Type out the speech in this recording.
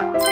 아